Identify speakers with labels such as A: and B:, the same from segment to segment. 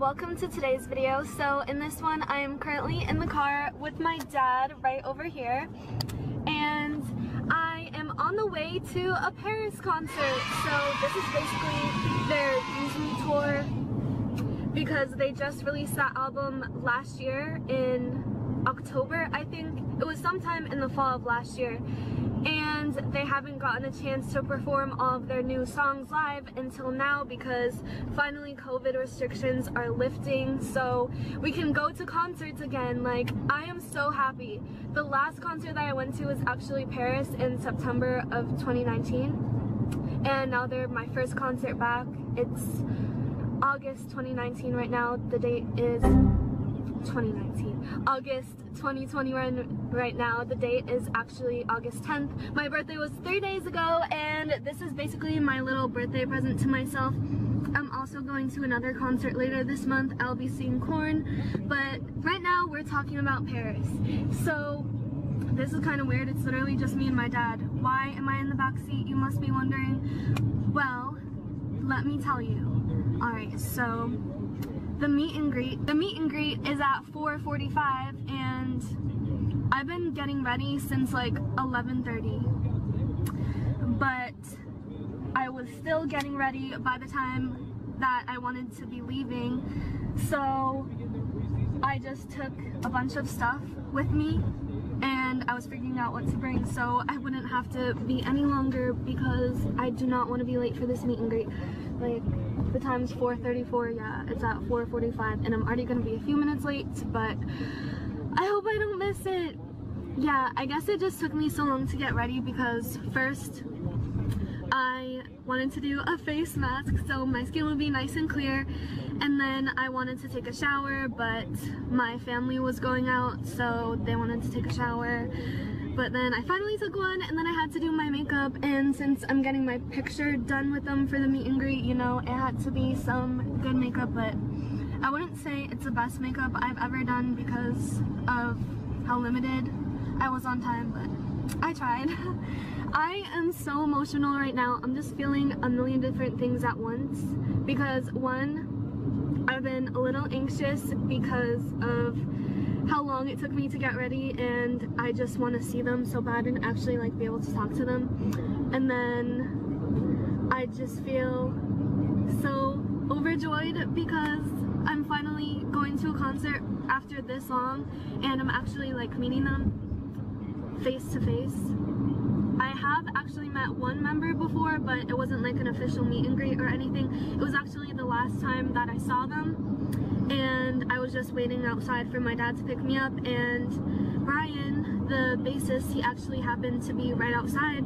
A: welcome to today's video. So in this one I am currently in the car with my dad right over here and I am on the way to a PVRIS concert. So this is basically their Me tour because they just released that album last year in October I think. It was sometime in the fall of last year and they haven't gotten a chance to perform all of their new songs live until now because finally COVID restrictions are lifting. So we can go to concerts again. Like I am so happy. The last concert that I went to was actually PVRIS in September of 2019 and now they're my first concert back. It's August 2019 right now. The date is 2019 August 2021 right now the date is actually August 10th my birthday was three days ago and this is basically my little birthday present to myself. I'm also going to another concert later this month. I'll be seeing Korn but right now we're talking about PVRIS. so this is kind of weird. It's literally just me and my dad. Why am I in the back seat you must be wondering? Well let me tell you. Alright so the meet and greet. The meet and greet is at 4.45 and I've been getting ready since like 11.30. But I was still getting ready by the time that I wanted to be leaving. So I just took a bunch of stuff with me and I was figuring out what to bring so I wouldn't have to be any longer because I do not want to be late for this meet and greet. Like the time's 4.34, yeah, it's at 4.45 and I'm already gonna be a few minutes late, but I hope I don't miss it. Yeah, I guess it just took me so long to get ready because first I wanted to do a face mask so my skin would be nice and clear. And then I wanted to take a shower but my family was going out so they wanted to take a shower. But then I finally took one and then I had to do my makeup. And since I'm getting my picture done with them for the meet and greet, you know, it had to be some good makeup, but I wouldn't say it's the best makeup I've ever done because of how limited I was on time, but I tried. I am so emotional right now. I'm just feeling a million different things at once because one, I've been a little anxious because of how long it took me to get ready and I just want to see them so bad and actually like be able to talk to them and then I just feel so overjoyed because I'm finally going to a concert after this long and I'm actually like meeting them face to face. I have actually met one member before but it wasn't like an official meet and greet or anything. It was actually the last time that I saw them and I was just waiting outside for my dad to pick me up and Brian, the bassist, he actually happened to be right outside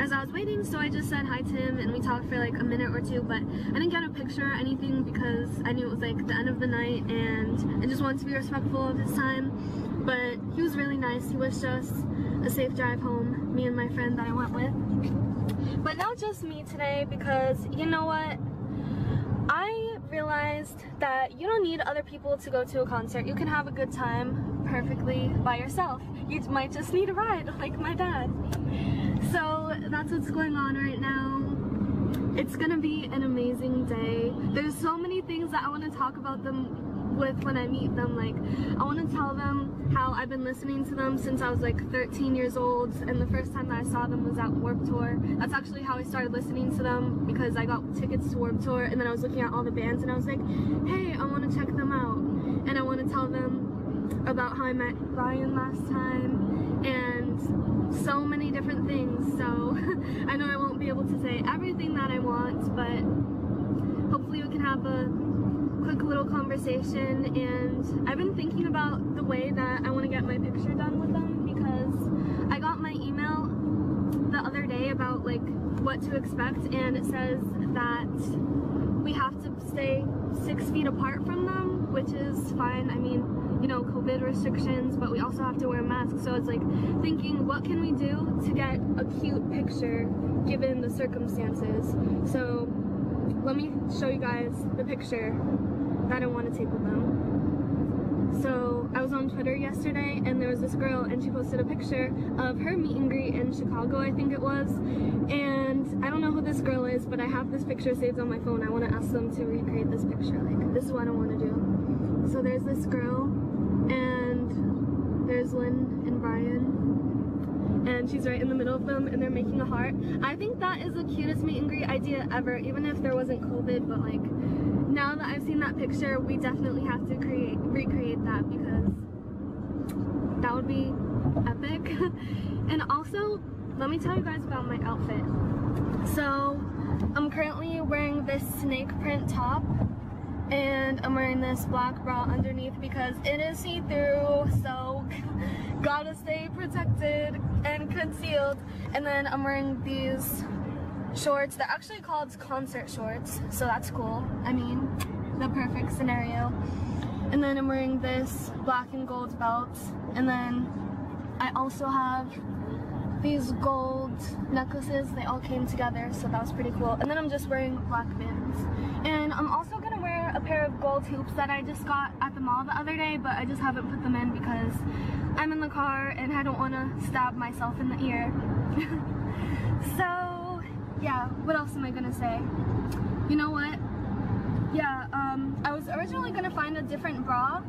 A: as I was waiting so I just said hi to him and we talked for like a minute or two but I didn't get a picture or anything because I knew it was like the end of the night and I just wanted to be respectful of his time but he was really nice he wished us a safe drive home me and my friend that I went with but not just me today because you know what I realized that you don't need other people to go to a concert. You can have a good time perfectly by yourself. You might just need a ride like my dad. So that's what's going on right now. It's gonna be an amazing day. There's so many things that I want to talk about them with when I meet them. Like, I want to tell them how I've been listening to them since I was like 13 years old and the first time that I saw them was at Warped Tour. That's actually how I started listening to them because I got tickets to Warped Tour and then I was looking at all the bands and I was like, hey, I want to check them out. And I want to tell them about how I met Ryan last time and so many different things. So I know I won't be able to say everything that I want, but hopefully we can have a quick little conversation and I've been thinking about the way that I want to get my picture done with them because I got my email the other day about like what to expect and it says that we have to stay six feet apart from them which is fine. I mean you know COVID restrictions but we also have to wear masks. So it's like thinking what can we do to get a cute picture given the circumstances? So let me show you guys the picture that I want to take with them. So I was on Twitter yesterday and there was this girl and she posted a picture of her meet and greet in Chicago, I think it was. And I don't know who this girl is, but I have this picture saved on my phone. I want to ask them to recreate this picture. Like, this is what I want to do. So there's this girl, and there's Lynn and Brian, and she's right in the middle of them, and they're making a heart. I think that is the cutest meet and greet idea ever, even if there wasn't COVID, but like, now that I've seen that picture, we definitely have to create recreate that because that would be epic. and also, let me tell you guys about my outfit. So, I'm currently wearing this snake print top and I'm wearing this black bra underneath because it is see-through so gotta stay protected and concealed and then I'm wearing these shorts they're actually called concert shorts so that's cool I mean the perfect scenario and then I'm wearing this black and gold belt and then I also have these gold necklaces. They all came together, so that was pretty cool. And then I'm just wearing black bands. And I'm also gonna wear a pair of gold hoops that I just got at the mall the other day, but I just haven't put them in because I'm in the car and I don't wanna stab myself in the ear. so, yeah, what else am I gonna say? You know what? Yeah, um, I was originally gonna find a different bra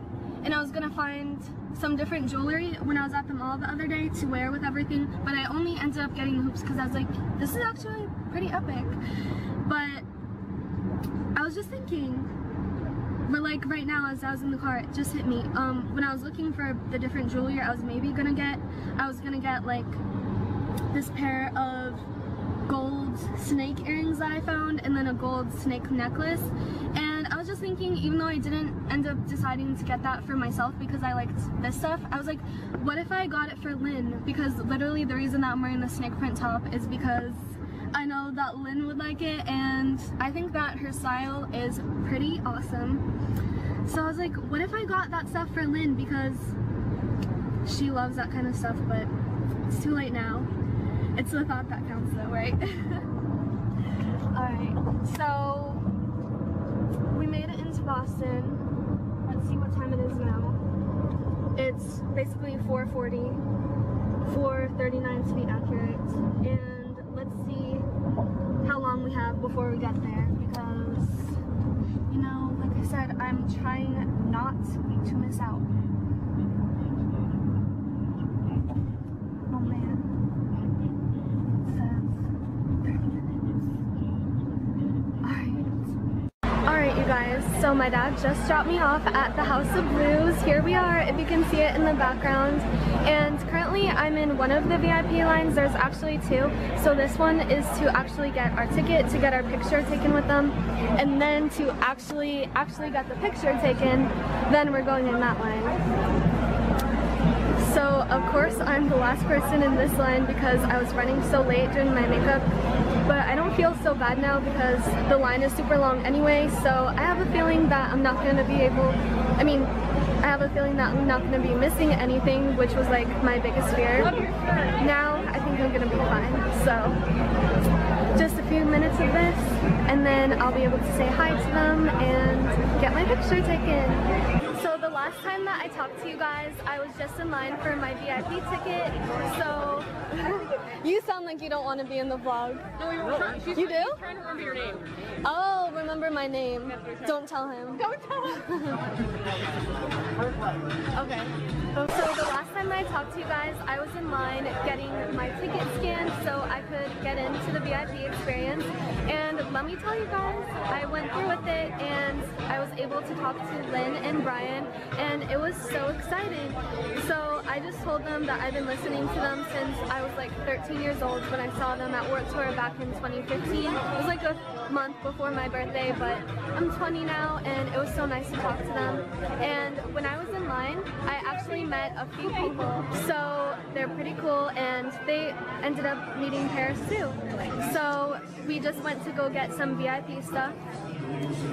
A: and I was gonna find some different jewelry when I was at the mall the other day to wear with everything, but I only ended up getting the hoops because I was like, this is actually pretty epic. But I was just thinking, but like right now as I was in the car, it just hit me. Um, when I was looking for the different jewelry I was maybe gonna get, I was gonna get like this pair of gold snake earrings that I found and then a gold snake necklace. And I was just thinking, even though I didn't end up deciding to get that for myself because I liked this stuff, I was like, what if I got it for Lynn? Because literally the reason that I'm wearing the snake print top is because I know that Lynn would like it and I think that her style is pretty awesome. So I was like, what if I got that stuff for Lynn because she loves that kind of stuff, but it's too late now. It's the thought that counts though, right? Alright, so we made it into Boston. Let's see what time it is now. It's basically 4.40, 4.39 to be accurate. And let's see how long we have before we get there because, you know, like I said, I'm trying not to miss out. So my dad just dropped me off at the House of Blues. Here we are, if you can see it in the background. And currently I'm in one of the VIP lines. There's actually two. So this one is to actually get our ticket, to get our picture taken with them. And then to actually, actually get the picture taken, then we're going in that line. So of course I'm the last person in this line because I was running so late doing my makeup. But I don't feel so bad now because the line is super long anyway. So I have a feeling that I'm not going to be able, I mean, I have a feeling that I'm not going to be missing anything, which was like my biggest fear. Now I think I'm going to be fine. So just a few minutes of this and then I'll be able to say hi to them and get my picture taken last time that I talked to you guys, I was just in line for my VIP ticket, so you sound like you don't want to be in the vlog.
B: No, we were trying,
A: you do?
B: trying to remember your name.
A: Oh, remember my name. Don't tell him.
B: Don't tell him.
A: okay. So the last time I talked to you guys, I was in line getting my ticket scanned so I could get into the VIP experience. And let me tell you guys, I went through with it and I was able to talk to Lynn and Brian and it was so exciting. So I just told them that I've been listening to them since I was like 13 years old when I saw them at Warped Tour back in 2015. It was like a month before my birthday, but I'm 20 now and it was so nice to talk to them. And when I was in line, I actually met a few people. So they're pretty cool and they ended up meeting PVRIS too. So we just went to go get some VIP stuff,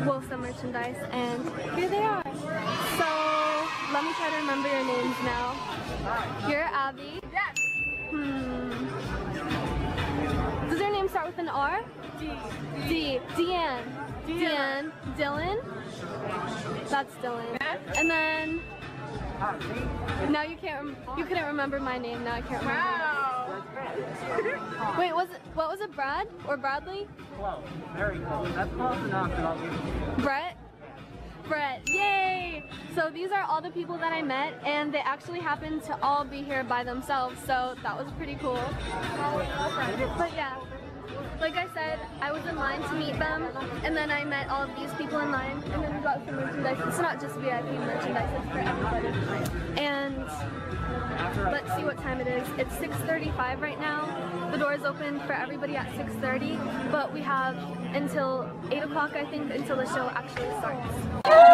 A: well some merchandise, and here they are. So let me try to remember your names now. You're Abby.
B: Yes.
A: Hmm. Does your name start with an R?
B: D.
A: D. Deanne. Deanne. Dylan. That's Dylan. And then. Now you can't. you couldn't remember my name. Now I can't remember.
B: Wow.
A: Wait, was it what was it, Brad or Bradley?
C: Close. Very close. That's close enough that I'll give you.
A: Brett? Brett, yay! So these are all the people that I met, and they actually happened to all be here by themselves, so that was pretty cool. But yeah, like I said, I was in line to meet them, and then I met all of these people in line, and then we got some merchandise. It's not just VIP merchandise, it's for everybody. And let's see what time it is. It's 6.35 right now. The door is open for everybody at 6.30, but we have until 8 o'clock, I think, until the show actually starts.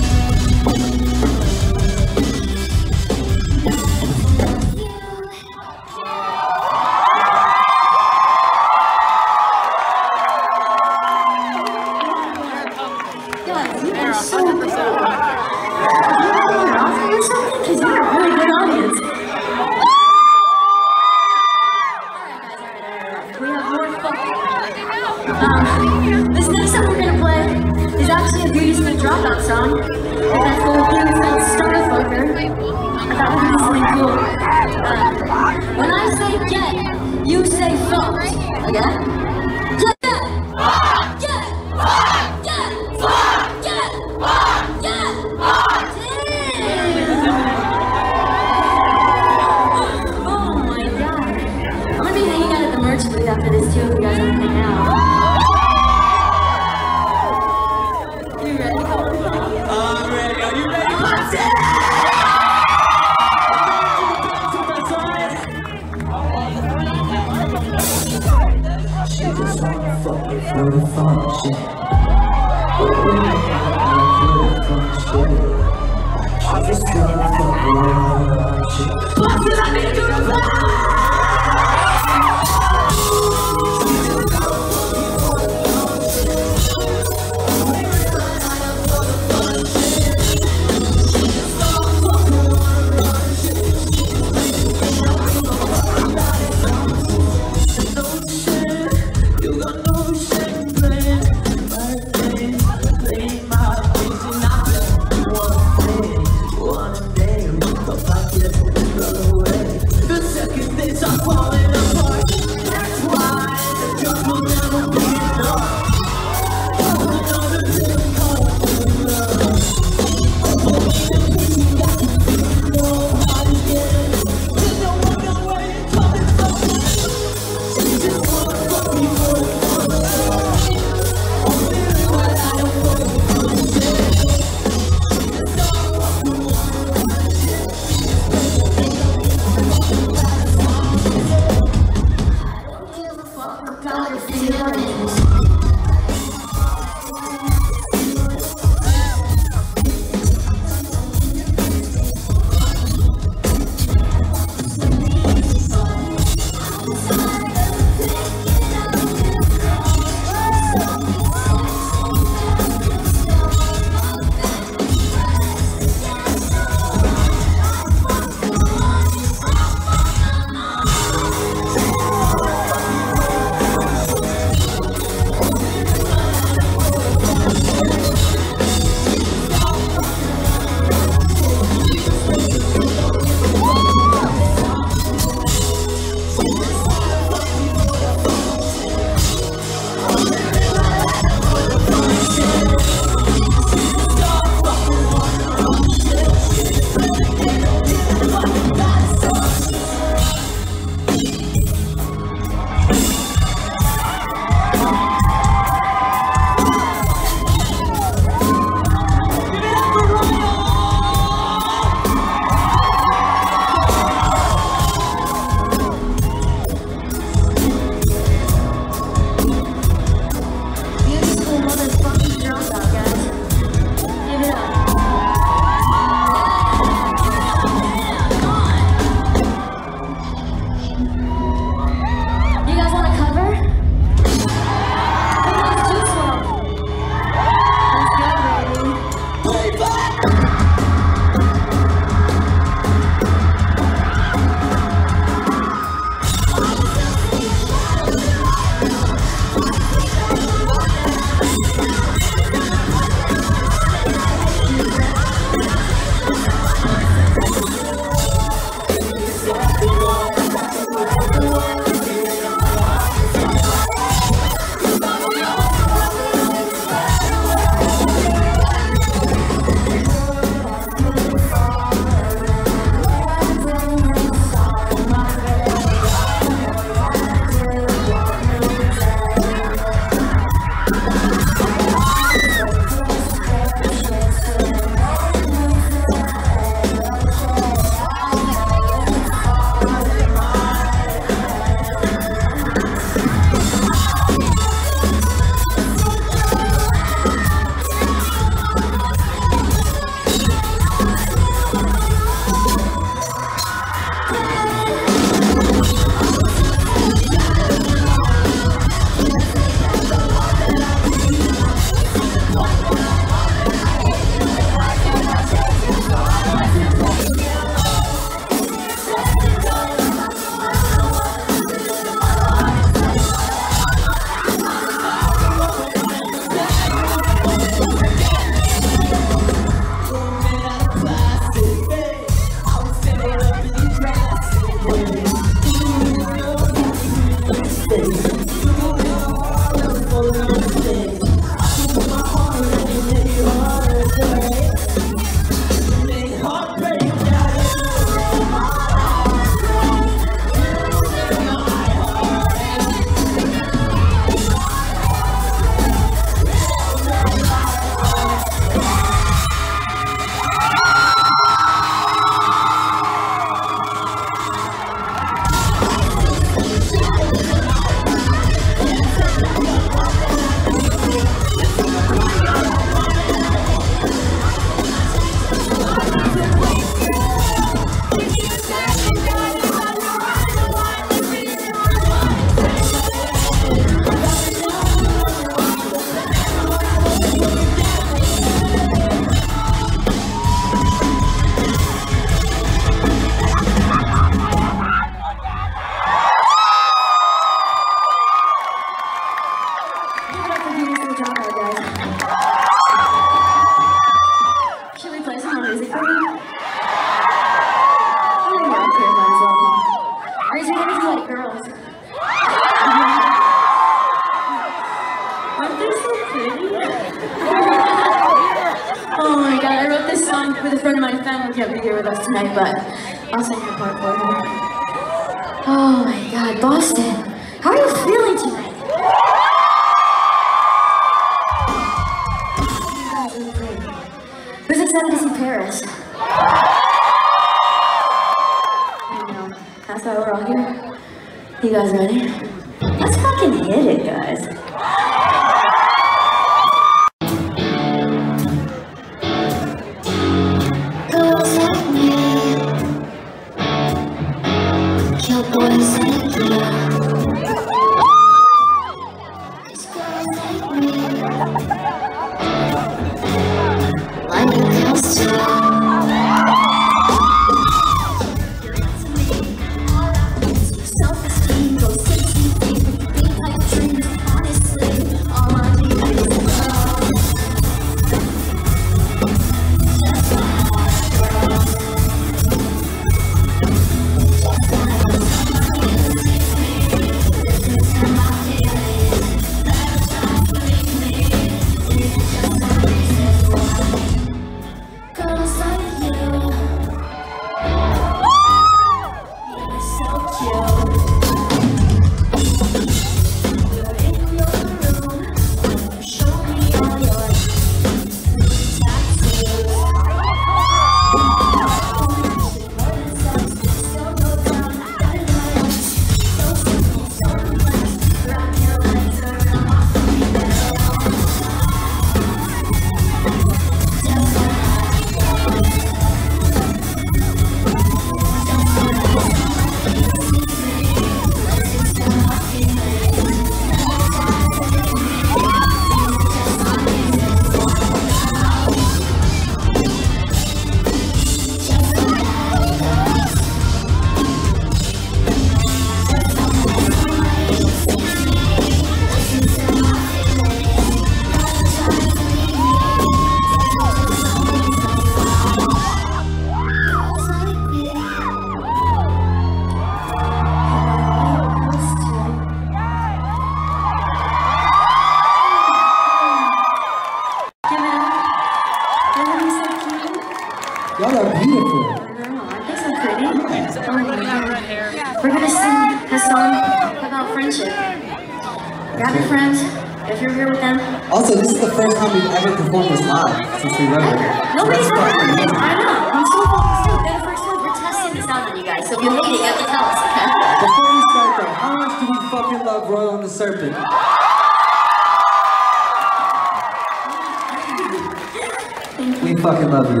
D: fucking love
E: you.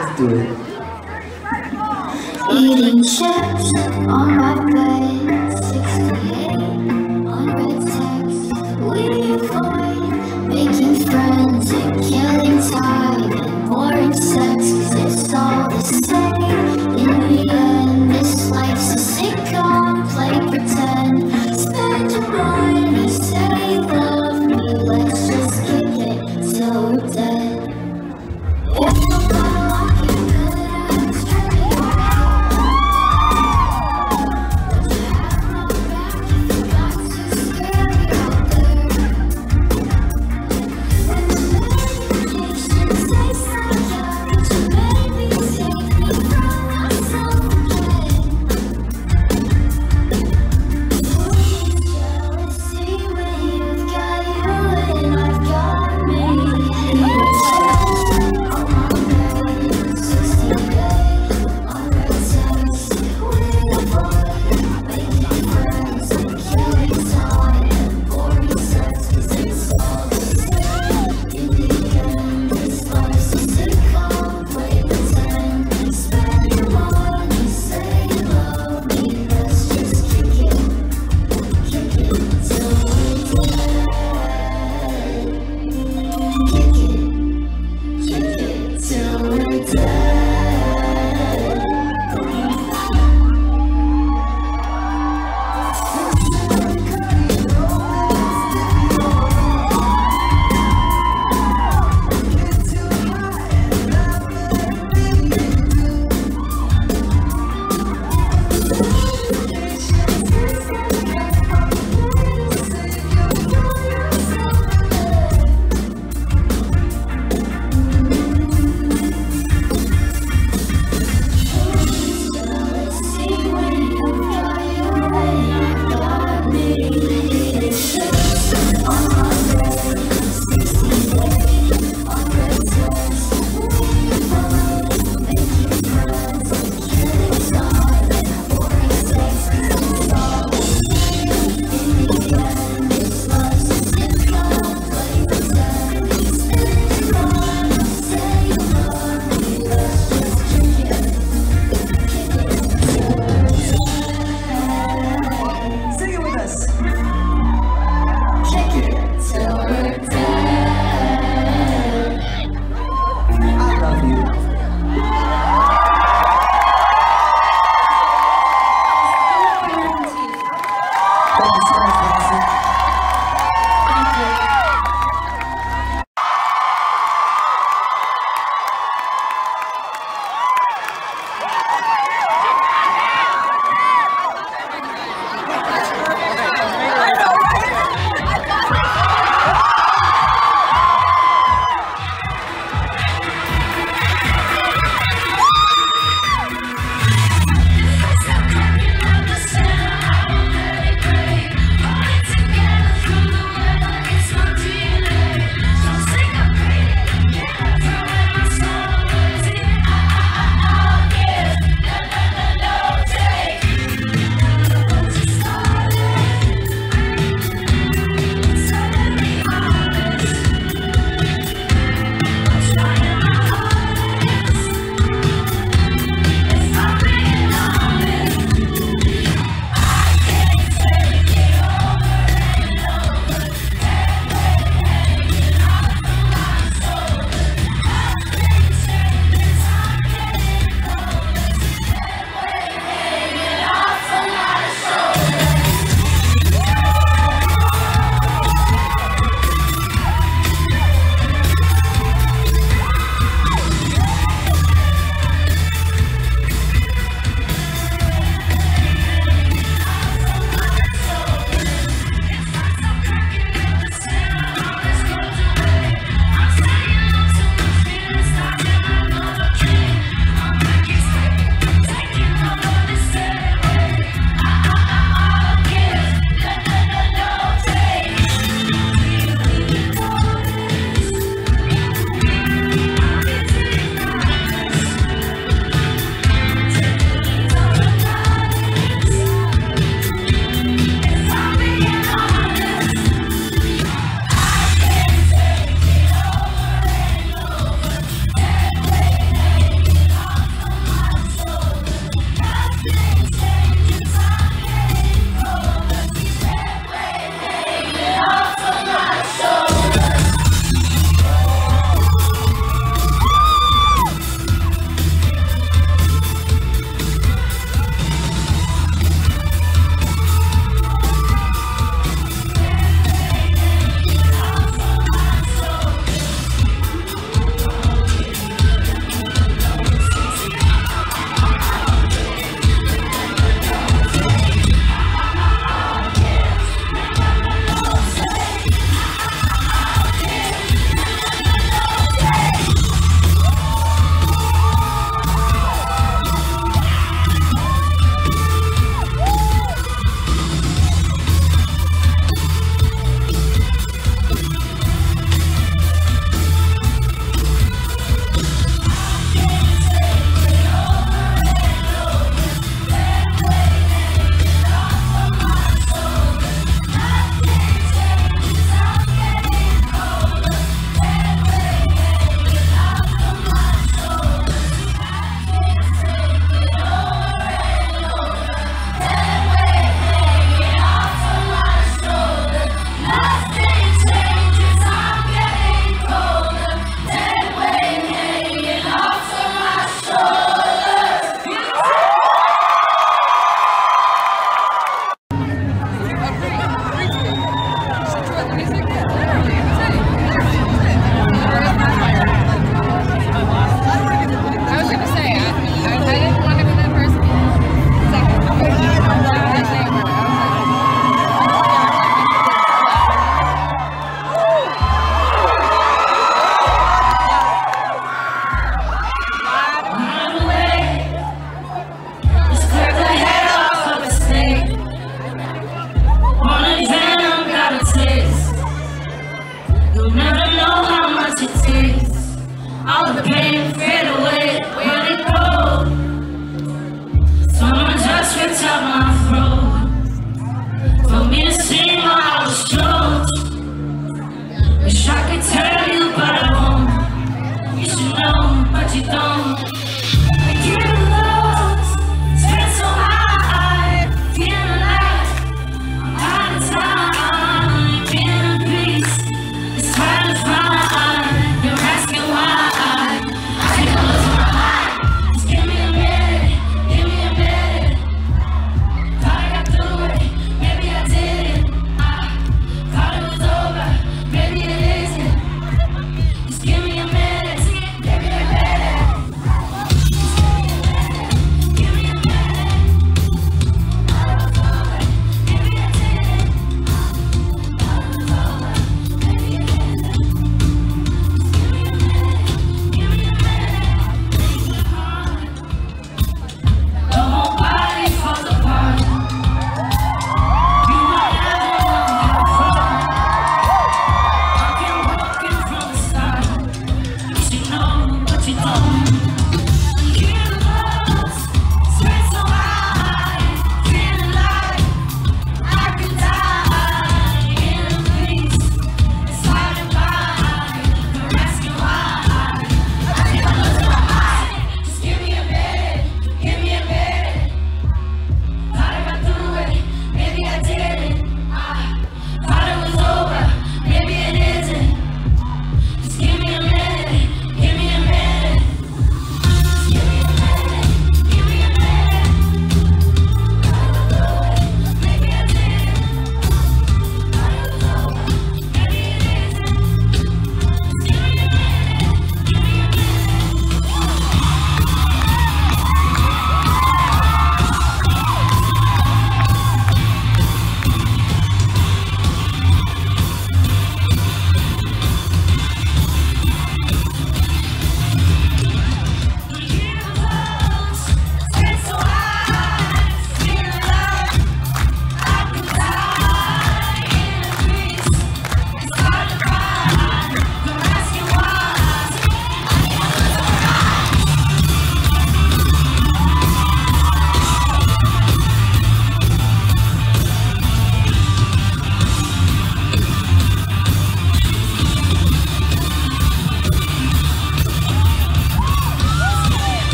F: Let's do it.
E: Eating chips on my plate, 68.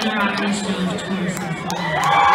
E: Colorado Jones Tourism Fall.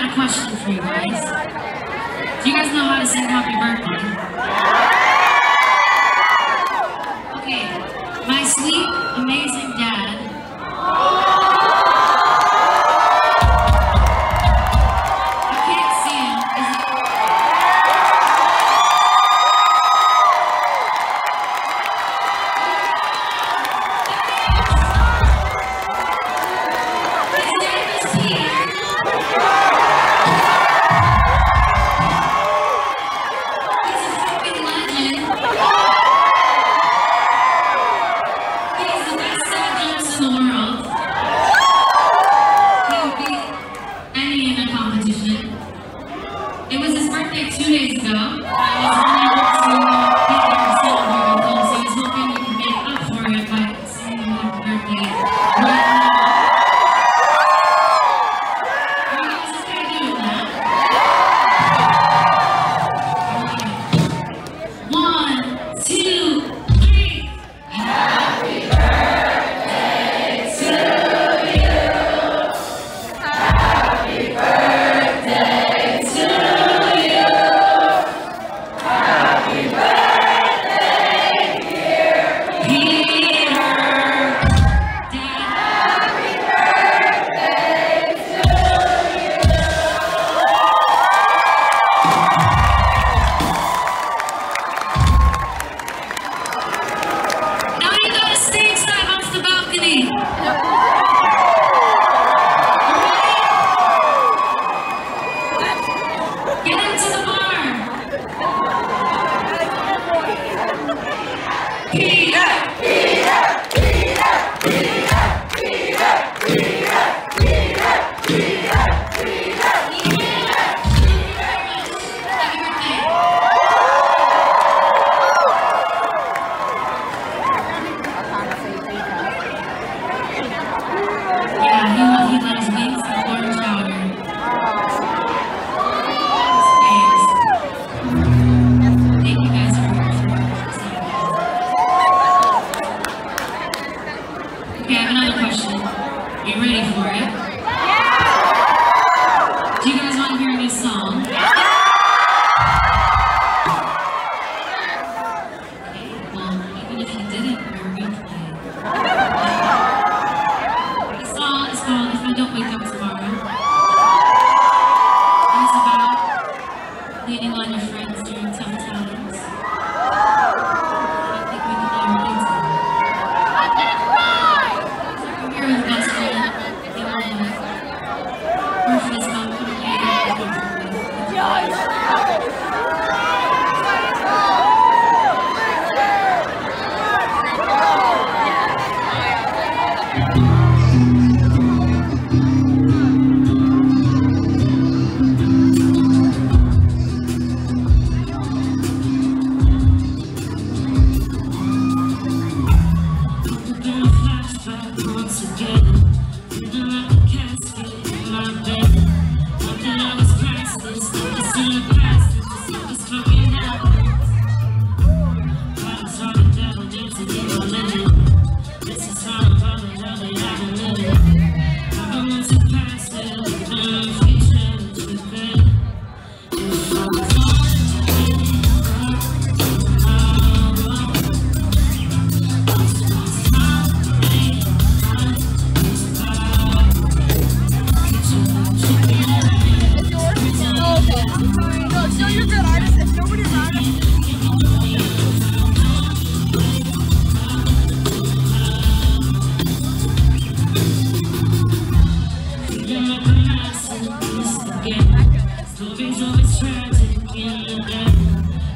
E: got a
D: question for you guys. Do you guys know how to sing happy birthday? Okay, my sweet, amazing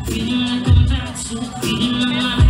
D: Feeling like I'm back, to feeling like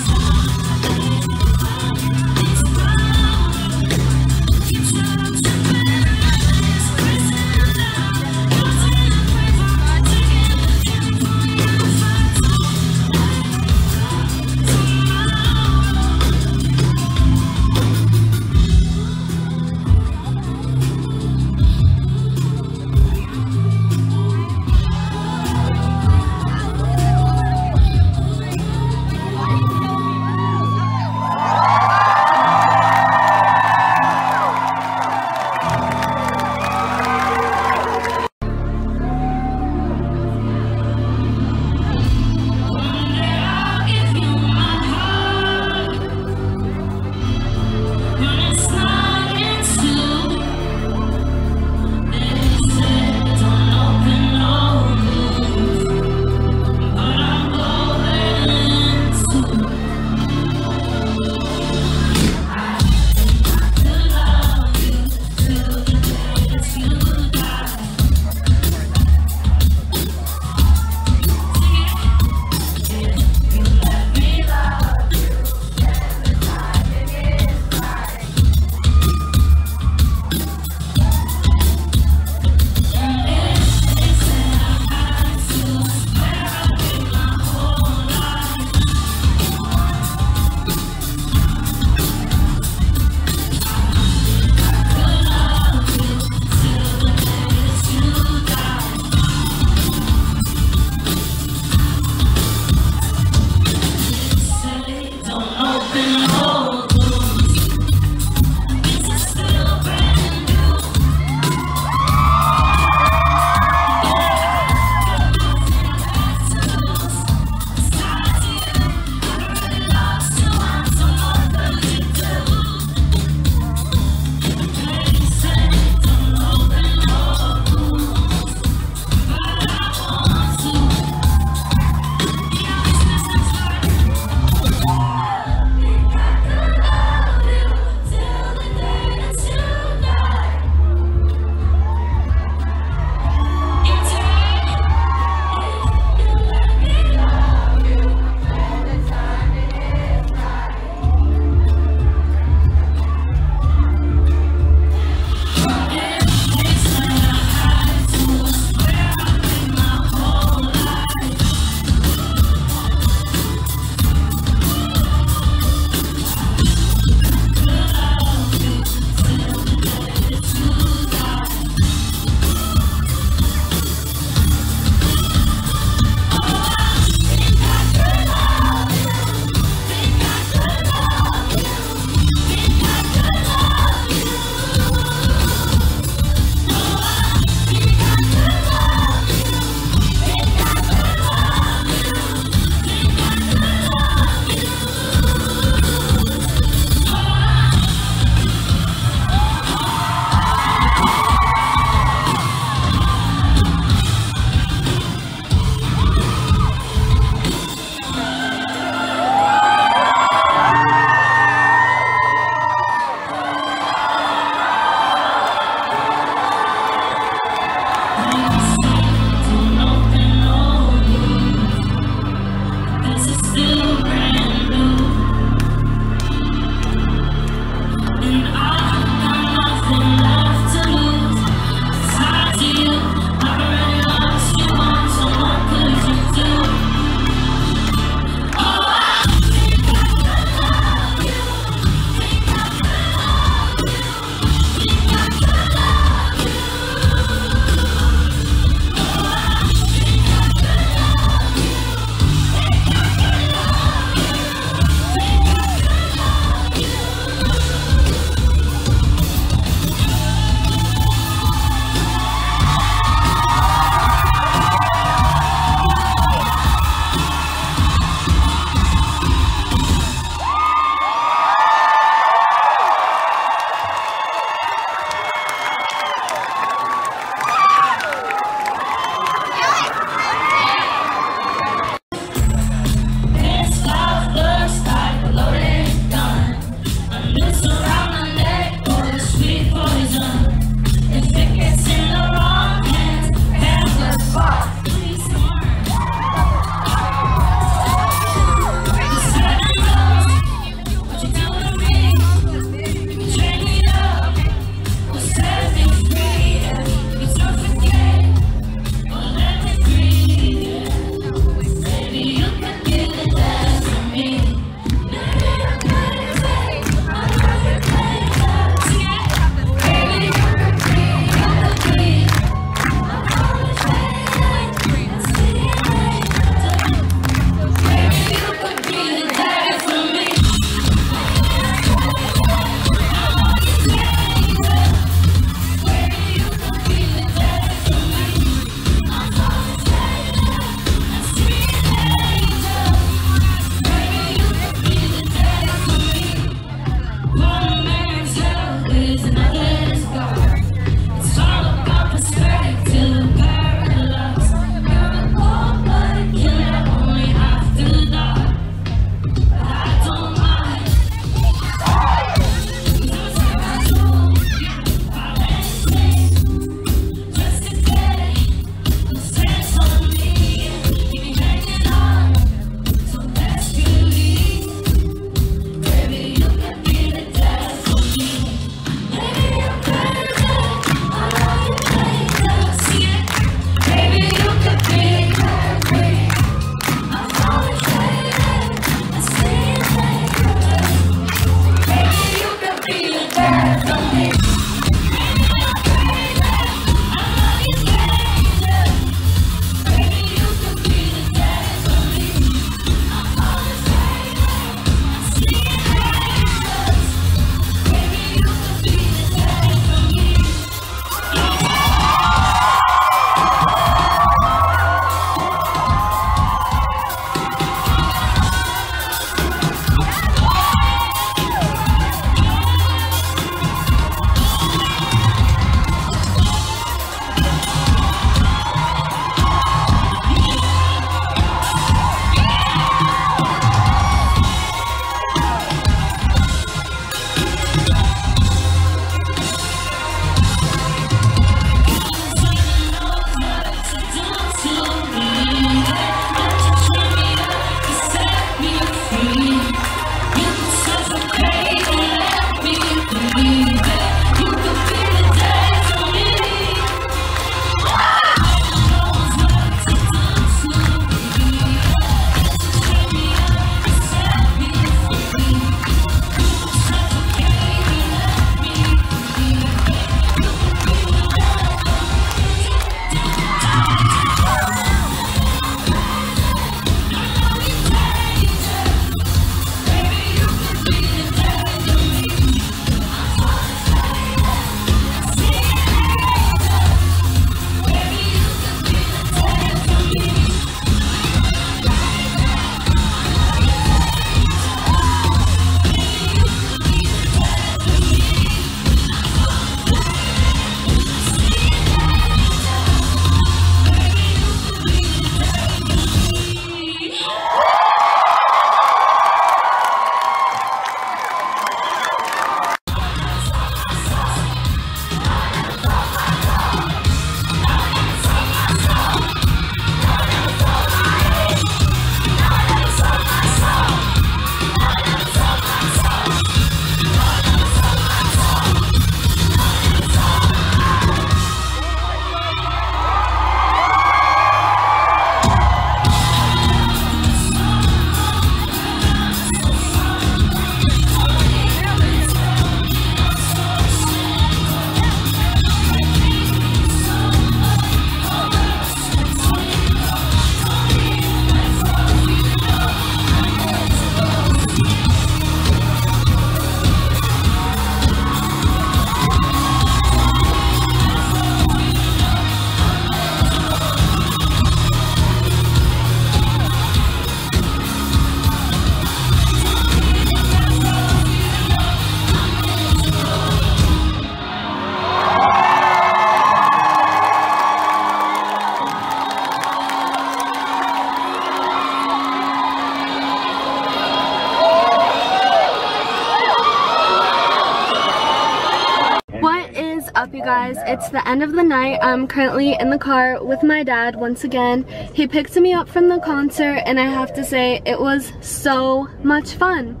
D: It's
A: the end of the night. I'm currently in the car with my dad once again. He picked me up from the concert and I have to say it was so much fun.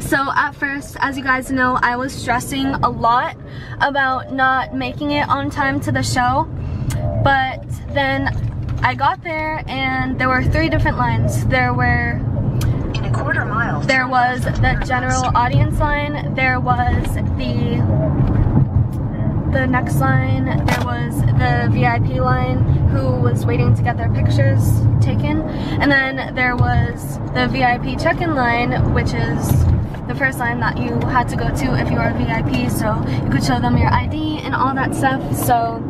A: So at first, as you guys know, I was stressing a lot about not making it on time to the show. But then I got there and there were three different lines. There were
G: In a quarter mile.
A: there was the general audience line, there was the the next line, there was the VIP line who was waiting to get their pictures taken, and then there was the VIP check-in line, which is the first line that you had to go to if you are a VIP, so you could show them your ID and all that stuff. So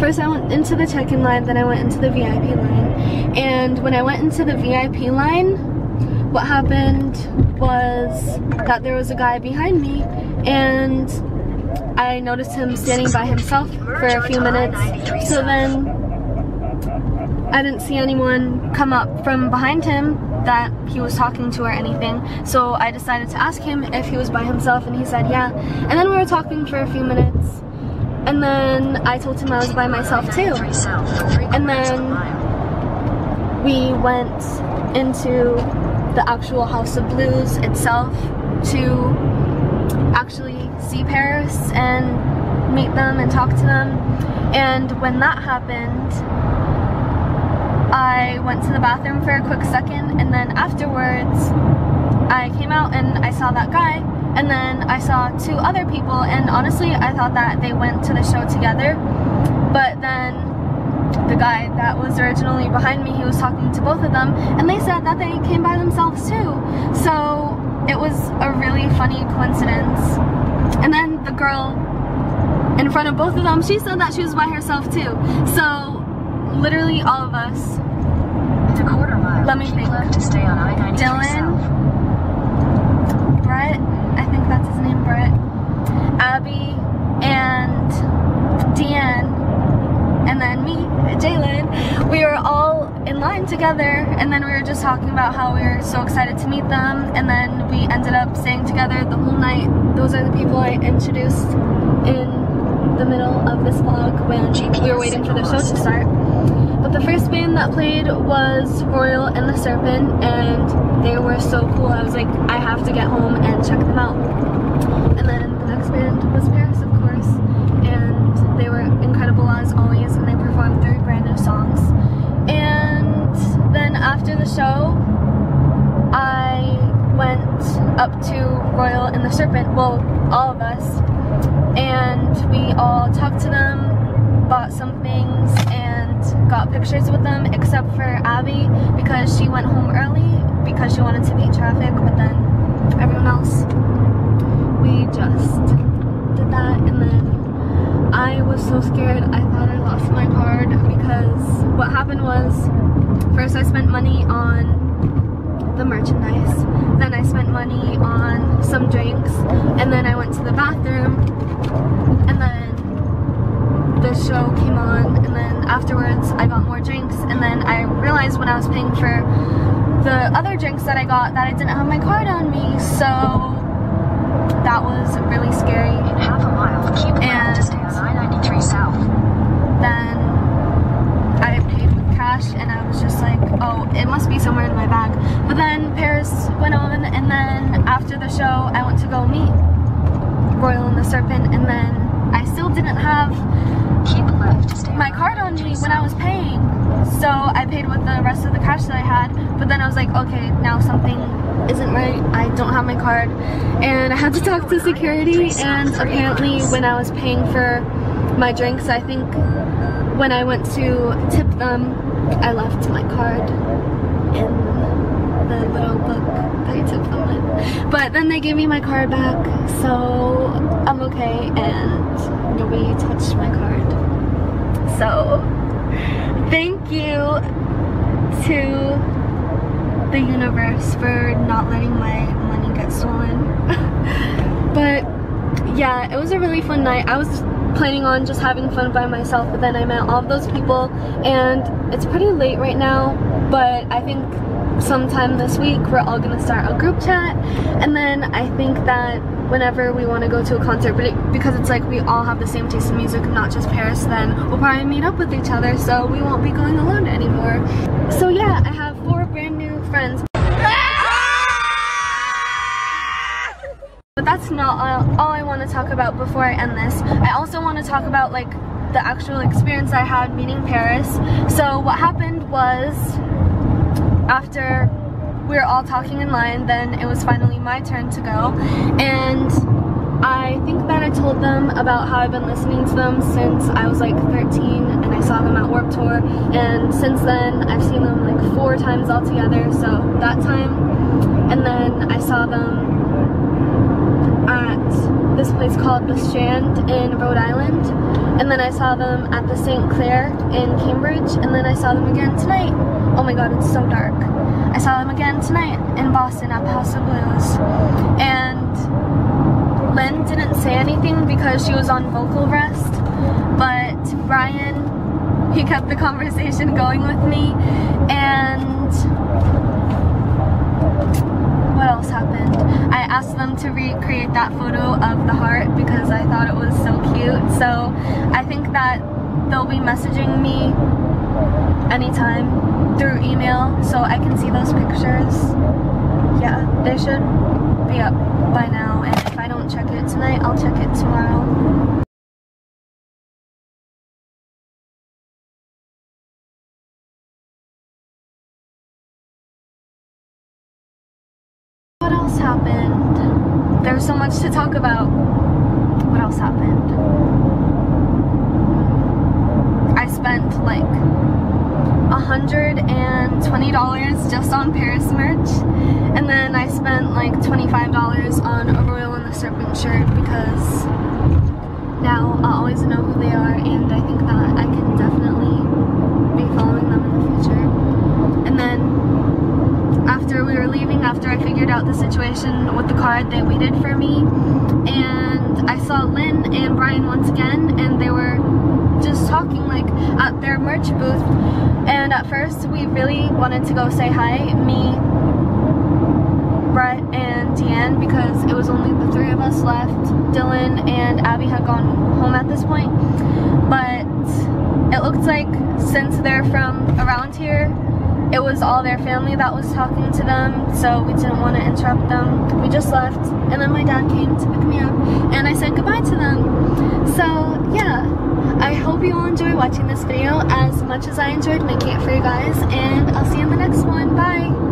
A: First I went into the check-in line, then I went into the VIP line. And when I went into the VIP line, what happened was that there was a guy behind me and I noticed him standing by himself for a few minutes. So then I didn't see anyone come up from behind him that he was talking to or anything. So I decided to ask him if he was by himself and he said yeah. And then we were talking for a few minutes. And then I told him I was by myself too. And then we went into the actual House of Blues itself to actually see PVRIS and meet them and talk to them. And when that happened, I went to the bathroom for a quick second and then afterwards I came out and I saw that guy and then I saw two other people and honestly I thought that they went to the show together. But then the guy that was originally behind me he was talking to both of them and they said that they came by themselves too. So it was a really funny coincidence and then the girl in front of both of them she said that she was by herself too. So literally all of us.
G: In a quarter mile.
A: Let me
G: keep
A: think.
G: left to stay on I-93
A: Dylan, Brett, I think that's his name, Brett, Abby, and Deanne, and then me, Jailyn. We were all in line together, and then we were just talking about how we were so excited to meet them, and then we ended up staying together the whole night. Those are the people I introduced in the middle of this vlog when we were waiting for the show to start. But the first band that played was Royal and the Serpent, and they were so cool. I was like, I have to get home and check them out. And then the next band was PVRIS, of course, and they were incredible as always, and they performed three brand new songs. And then after the show, I went up to Royal and the Serpent, well, all of us, and we all talked to them, bought some things, and got pictures with them, except for Abby because she went home early because she wanted to beat traffic, but then everyone else, we just did that, and then I was so scared. I thought I lost my card because what happened was first I spent money on the merchandise. Then I spent money on some drinks, and then I went to the bathroom, and then the show came on, and then afterwards I got more drinks, and then I realized when I was paying for the other drinks that I got that I didn't have my card on me, so that was really scary.
G: In half a mile, keep left to stay on I-93 South.
A: Then and I was just like, oh, it must be somewhere in my bag. But then PVRIS went on and then after the show I went to go meet Royal and the Serpent and then I still didn't have my card on me when I was paying. So I paid with the rest of the cash that I had, but then I was like, okay, now something isn't right. I don't have my card. And I had to talk to security and apparently when I was paying for my drinks, I think when I went to tip them, I left my card in the little book that I tipped them with. But then they gave me my card back, so I'm okay and nobody touched my card. So thank you to the universe for not letting my money get stolen. but yeah, it was a really fun night. I was planning on just having fun by myself, but then I met all of those people and it's pretty late right now, but I think sometime this week we're all gonna start a group chat and then I think that whenever we want to go to a concert, but it, because it's like we all have the same taste in music, not just PVRIS, then we'll probably meet up with each other, so we won't be going alone anymore. So yeah, I have four brand new friends. Not all, all I want to talk about before I end this. I also want to talk about like the actual experience I had meeting PVRIS. So what happened was after we were all talking in line, then it was finally my turn to go. And I think that I told them about how I've been listening to them since I was like 13 and I saw them at Warped Tour. And since then, I've seen them like four times altogether. So that time, and then I saw them at this place called The Strand in Rhode Island. And then I saw them at the Sinclair in Cambridge. And then I saw them again tonight. Oh my god, it's so dark. I saw them again tonight in Boston at House of Blues. And Lynn didn't say anything because she was on vocal rest. But Brian, he kept the conversation going with me. And else happened? I asked them to recreate that photo of the heart because I thought it was so cute. So I think that they'll be messaging me anytime through email so I can see those pictures. Yeah, they should be up by now and if I don't check it tonight, I'll check it tomorrow. What else happened? There's so much to talk about. What else happened? I spent like $120 just on PVRIS merch. And then I spent like $25 on a Royal and the Serpent shirt because now I'll always know who they are and I think that I can definitely be following them in the future. And then after we were leaving, after I figured with the card, they waited for me. And I saw Lynn and Brian once again, and they were just talking like at their merch booth. And at first, we really wanted to go say hi, me, Brett, and Deanne, because it was only the three of us left. Dylan and Abby had gone home at this point. But it looked like since they're from around here, it was all their family that was talking to them, so we didn't want to interrupt them. We just left, and then my dad came to pick me up, and I said goodbye to them. So, yeah, I hope you all enjoy watching this video as much as I enjoyed making it for you guys, and I'll see you in the next one. Bye!